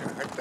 Nhà khách